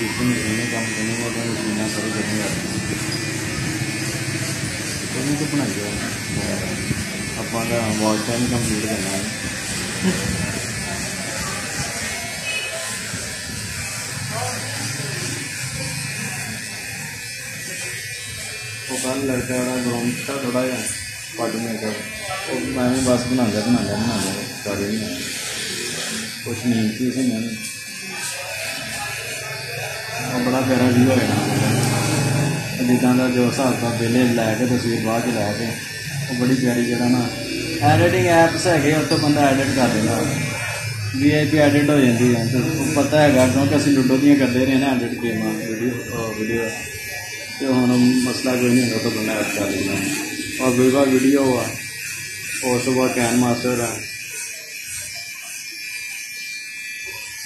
दूसरे मशीनें काम करने का तो मशीनें सारी खत्म कर ਉਹਨੂੰ ਤਾਂ ਬਣਾਈਆ ਆਪਾਂ ਦਾ ਵਾਚ ਟਾਈਮ ਕੰਪਲੀਟ ਕਰਨਾ ਹੈ ਉਹ ਕੱਲ ਲੜਕਾ ਦਾ ਗਰਾਊਂਡ ਤਾਂ ਥੋੜਾ ਜਿਹਾ ਪੱਟ ਮੇਕਅਪ ਉਹ ਮੈਂ ਵੀ ਬਸ ਬਣਾਉਂਦਾ ਬਣਾਉਂਦਾ ਬਣਾਉਂਦਾ ਕਰ ਹੀ ਨਹੀਂ ਆਇਆ ਕੁਛ ਨਹੀਂ ਕੀ ਸੀ ਮੈਂ ਉਹ ਬੜਾ ਪਿਆਰਾ ਵੀ ਹੋਇਆ ਜਿੱਦਾਂ ਦਾ ਜੋ ਹਿਸਾਬ ਦਾ ਪਹਿਲੇ ਲੈ ਕੇ ਤਸਵੀਰ ਬਾਅਦ ਚ ਲੈ ਕੇ ਉਹ ਬੜੀ ਪਿਆਰੀ ਜਿਹੜਾ ਨਾ ਐਡੀਟਿੰਗ ਐਪਸ ਹੈਗੇ ਉਹ ਤੋਂ ਬੰਦਾ ਐਡਿਟ ਕਰ ਦਿੰਦਾ ਵੀ ਆਈ ਪੀ ਐਡਿਟ ਹੋ ਜਾਂਦੀ ਹੈ ਤੇ ਉਹ ਪਤਾ ਹੈਗਾ ਕਿਉਂਕਿ ਅਸੀਂ ਲੁੱਡੋ ਦੀਆਂ ਕਰਦੇ ਰਹੇ ਨਾ ਐਡਿਟ ਗੇਮਾਂ ਵੀਡੀਓ ਵੀਡੀਓ ਤੇ ਹੁਣ ਮਸਲਾ ਕੋਈ ਨਹੀਂ ਹੁੰਦਾ ਤਾਂ ਬੰਦਾ ਐਡ ਕਰ ਲੈਂਦਾ ਔਰ ਵਿਵਾ ਵੀਡੀਓ ਆ ਉਸ ਤੋਂ ਬਾਅਦ ਕੈਨ ਮਾਸਟਰ ਆ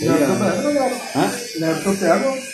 लैपटॉप है ना यार ਹਾਂ लैपटॉप है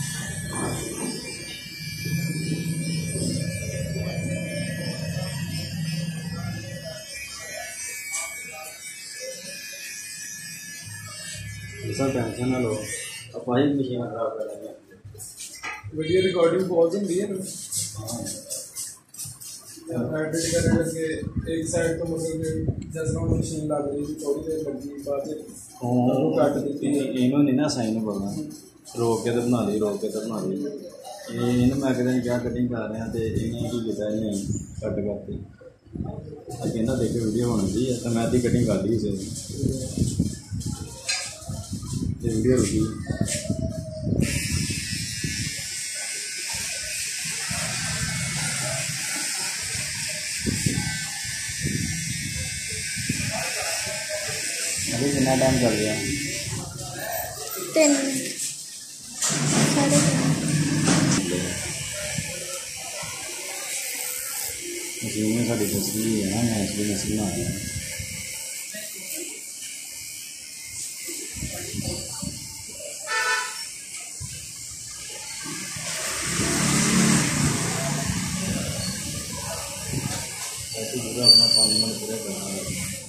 ऐसा टेंशन ना लो ਆਪਾਂ ਹੀ ਮਸ਼ੀਨ ਖਰਾਬ ਕਰ ਲਾਂਗੇ ਵੀਡੀਓ ਰਿਕਾਰਡਿੰਗ ਬਹੁਤ ਹੁੰਦੀ ਹੈ ਨਾ ਐਡਿਟ ਕਰਨ ਲੱਗੇ ਇੱਕ ਸਾਈਡ ਤੋਂ ਮਤਲਬ ਕਿ ਜਿਸ ਤਰ੍ਹਾਂ ਮਸ਼ੀਨ ਲੱਗ ਰਹੀ ਸੀ ਥੋੜੀ ਦੇਰ ਲੱਗੀ ਬਾਅਦ ਚ ਉਹ ਕੱਟ ਦਿੱਤੀ ਇਹਨੂੰ ਨਹੀਂ ਨਾ ਸਾਈਨ ਬੋਲਣਾ ਰੋਕ ਕੇ ਤੇ ਬਣਾ ਲਈ ਰੋਕ ਕੇ ਤੇ ਬਣਾ ਲਈ ਇਹ ਇਹਨੂੰ ਮੈਂ ਕਿਤੇ ਕਿਹਾ ਕਟਿੰਗ ਕਰ ਰਿਹਾ ਤੇ ਇਹਨੇ ਕੀ ਕੀਤਾ ਇਹਨੇ ਕੱਟ ਕਰਤੀ ਆ ਕਹਿੰਦਾ ਦੇਖ ਵੀਡੀਓ ਬਣਦੀ ਹੈ ਤਾਂ ਮੈਂ ਅੱਧੀ ਕਟਿੰਗ ਕਰ ਲਈ ਸੀ yang dia lebih Jadi dangkal ya. Ten. Salah. Masih ini tadi ya, kan? ya masih masih अपना पानी में पूरा करना है।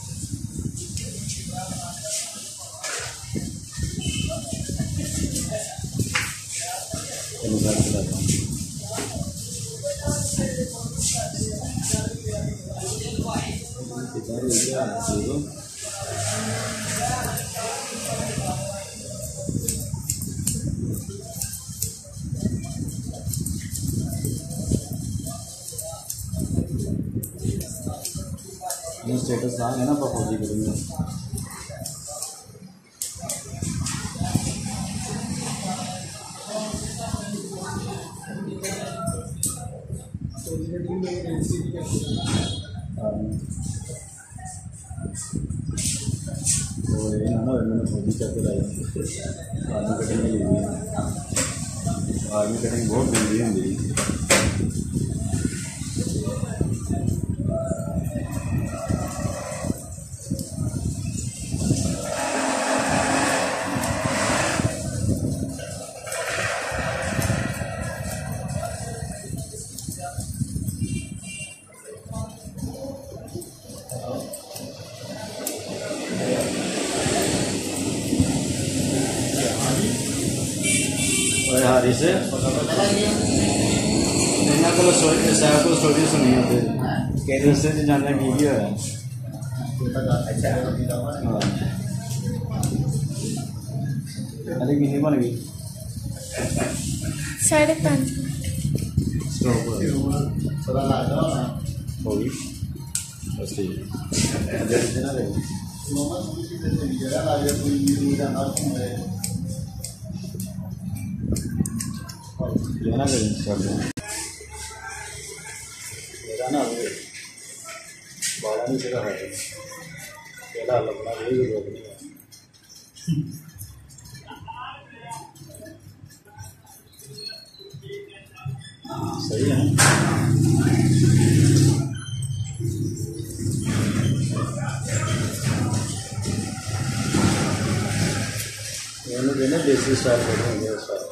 lihat न्यू स्टेटस आ गया ना पफोजी फौजी करके आर्मी कटिंग आर्मी कटिंग बहुत महँगी है हारी से ਇਹਨਾਂ ਕੋਲ ਸਟੋਰੀ ਸਾਹਿਬ ਕੋਲ ਸਟੋਰੀ ਸੁਣੀ ਉਹਦੇ ਕਿਹੜੇ ਰਸਤੇ 'ਚ ਜਾਂਦੇ ਕੀ ਕੀ ਹੋਇਆ ਹਾਂ ਅਰੇ ਕਿੰਨੀ ਬਣ ਗਈ साढ़े पाँच ਸਟੋਪ ਪਤਾ ਲੱਗਦਾ ਹੋ ਗਈ ਬਸ ਠੀਕ ਅਜੇ ਨਾ ਦੇ ਲੈਣਾ ਦੇ ਸਕਦੇ ਮੇਰਾ ਨਾ ਹੋਵੇ ਬਾਲਾ ਨਹੀਂ लेना ले लेना बाड़ा नहीं जगह है। पहला लगना यही ज़रूरत नहीं है। सही है। मैंने देना देसी स्टाइल बढ़िया सारा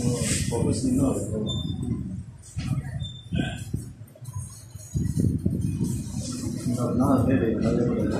Focus in love. No, not really. Not really.